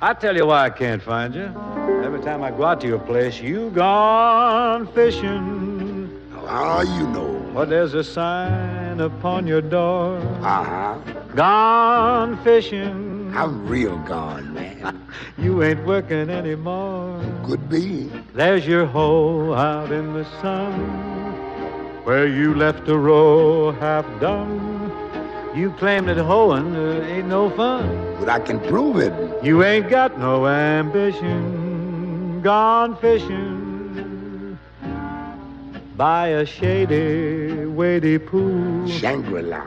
I tell you why I can't find you. Every time I go out to your place, you gone fishing. How you know? Well, there's a sign upon your door. Uh-huh. Gone fishing. I'm real gone, man. You ain't working anymore. Could be. There's your hole out in the sun where you left a row half done. You claim that hoeing uh, ain't no fun. But I can prove it. You ain't got no ambition. Gone fishing by a shady, weighty pool. Shangri-La.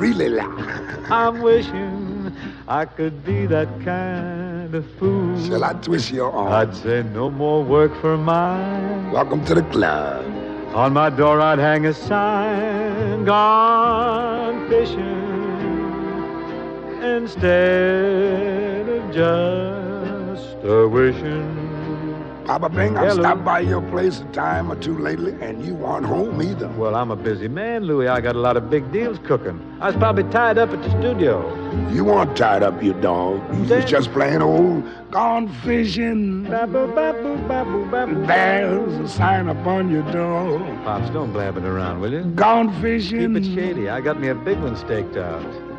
Really la. I'm wishing I could be that kind of fool. Shall I twist your arm? I'd say no more work for mine. Welcome to the club. On my door I'd hang a sign, gone instead of just a wishing. Papa Bing, I stopped by your place a time or two lately, and you weren't home either. Well, I'm a busy man, Louis. I got a lot of big deals cooking. I was probably tied up at the studio. You weren't tied up, you dog. You was just playing old gone fishing. There's a sign upon your door. Pops, don't blab it around, will you? Gone fishing. Keep it shady. I got me a big one staked out.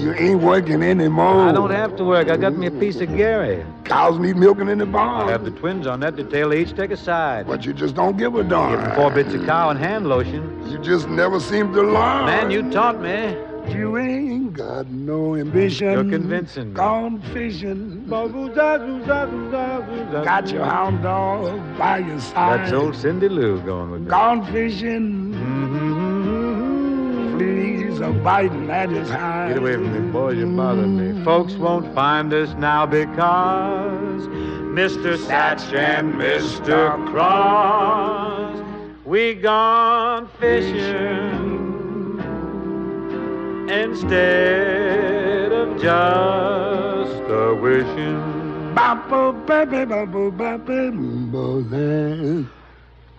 You ain't working anymore. I don't have to work. I got me a piece of Gary. Cows need milking in the barn. I have the twins on that detail. They each take a side. But you just don't give a darn. Give them four bits of cow and hand lotion. You just never seem to learn. Man, you taught me. You ain't got no ambition. You're convincing me. Gone fishing. Got Got your hound dog by your side. That's old Cindy Lou going with me. Gone fishing. Are biting at his. Get away from me, boy. You're bothering me. Folks won't find us now because Mr. Satch and Mr. Cross, we gone fishing instead of just a wishing. Boppo, baby, boppo, baby.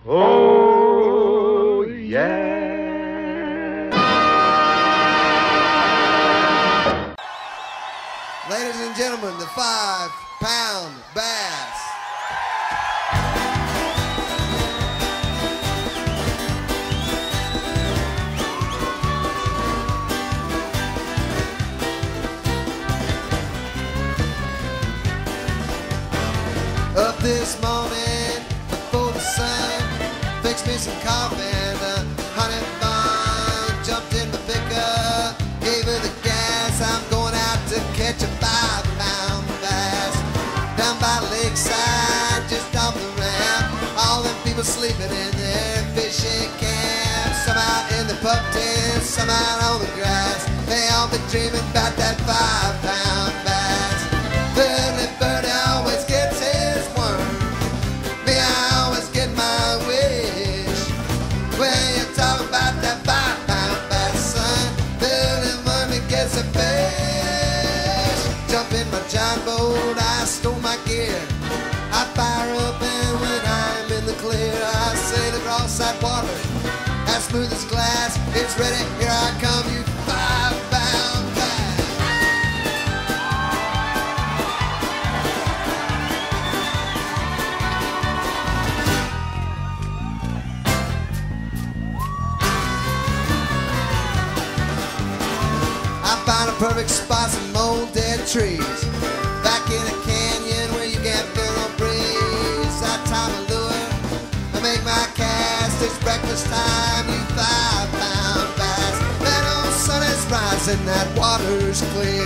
Oh, yeah. Ladies and gentlemen, the five pound bass. Up this morning before the sun, fixed me some coffee Lakeside, just off the ramp. All them people sleeping in their fishing camp. Some out in the pup tent, some out on the grass. They all been dreaming about that five pound bass. Billy smooth as glass. It's ready, here I come, you five pound bass. I found a perfect spot, some old dead trees. Breakfast time, you five pound bass. That old sun is rising, that water's clear.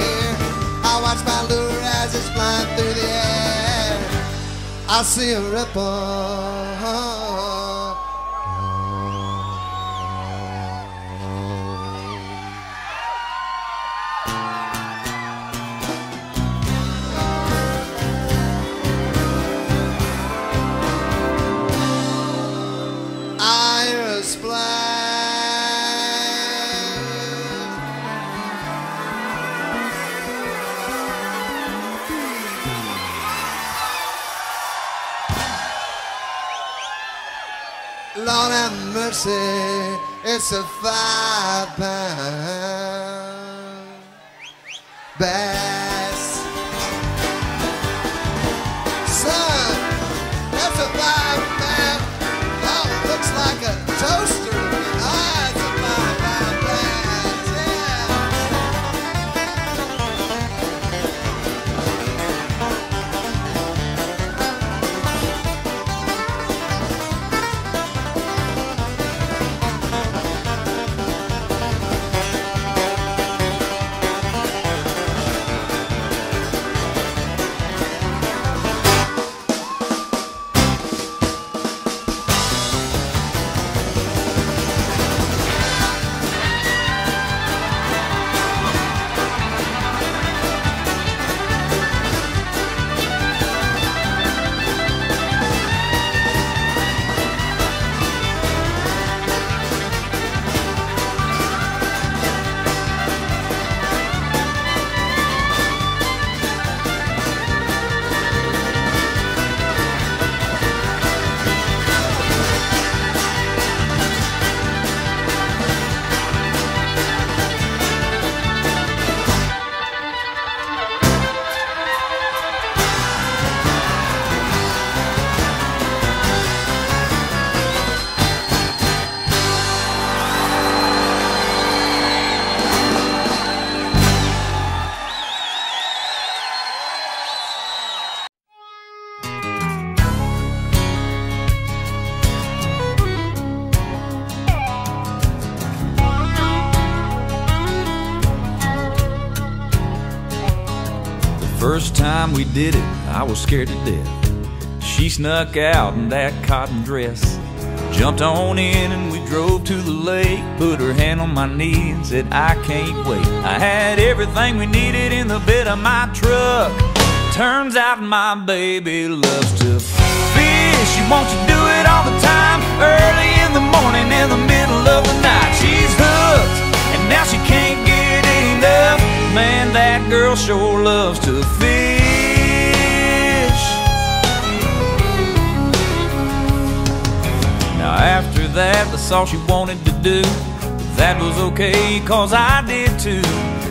I watch my lure as it's flying through the air. I see a ripple. Lord have mercy, it's a five pound bass. First time we did it, I was scared to death. She snuck out in that cotton dress. Jumped on in and we drove to the lake. Put her hand on my knee and said, I can't wait. I had everything we needed in the bed of my truck. Turns out my baby loves to fish. She wants to do it all the time. Early in the morning, in the middle That girl sure loves to fish. Now after that, that's all she wanted to do. That was okay, cause I did too.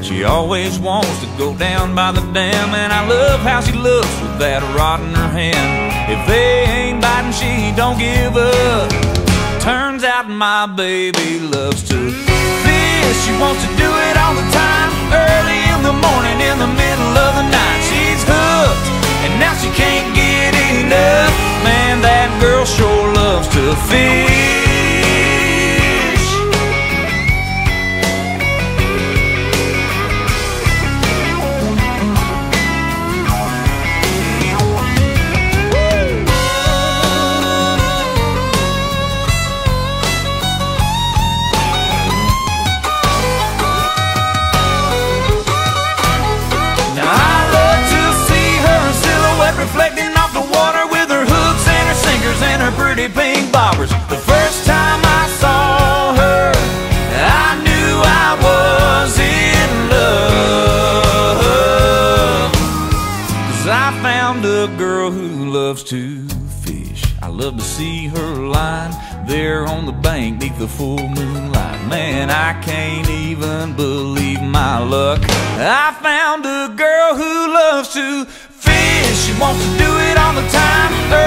She always wants to go down by the dam, and I love how she looks with that rod in her hand. If they ain't biting, she don't give up. Turns out my baby loves to fish. She wants to do it all the time. Early in the morning, in the middle of the night. She's hooked, and now she can't get enough. Man, that girl sure loves to fish. Pink bobbers. The first time I saw her, I knew I was in love. Cause I found a girl who loves to fish. I love to see her line there on the bank beneath the full moonlight. Man, I can't even believe my luck. I found a girl who loves to fish. She wants to do it all the time.